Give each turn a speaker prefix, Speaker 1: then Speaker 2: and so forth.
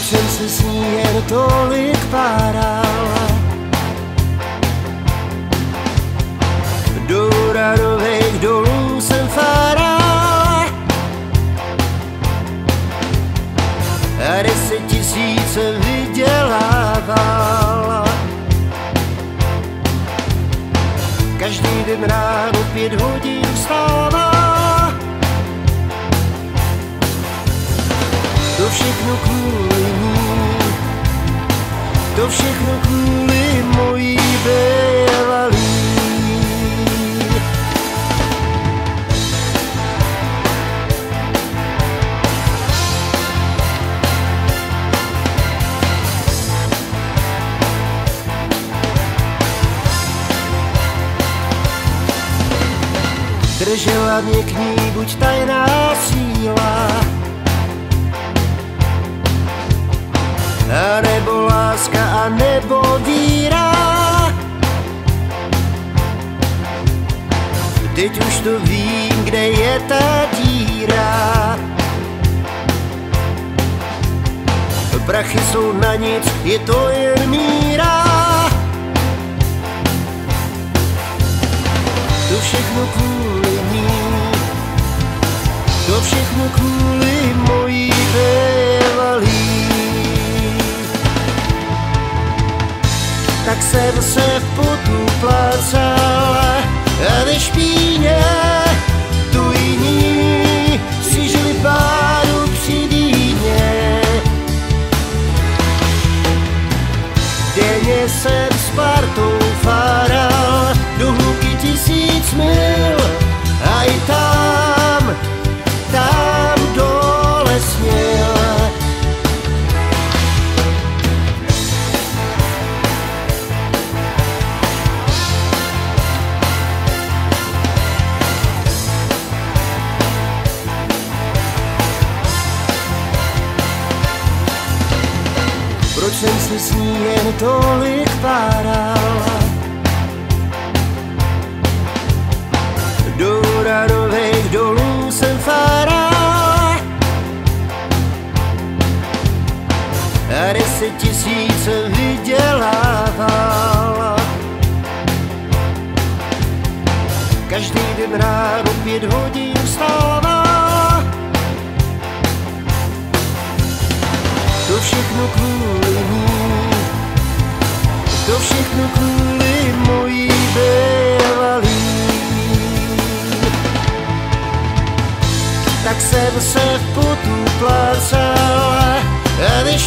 Speaker 1: se s ní jen tolik páral. Do radových dolů jsem fáral a deset tisíce vydělával. Každý den ráno pět hodin vstává To všechno kvůli To všechno kvůli mojí bývalý. Držela mě k ní buď tajná síla nebo víra Teď už to vím, kde je ta díra. Prachy jsou na nic, je to jen míra. To všechno kvůli ní To všechno kvůli mojí bývalý jsem se v potu plácal A ve špíně tu jiní Si žili páru při dýně. Denně jsem s jsem si s ní jen tolik páral? Do radových dolů jsem fáral A deset tisíc vydělával Každý den ráno pět hodin To všechno kvůli mojí bývalý. Tak jsem se v potu A ve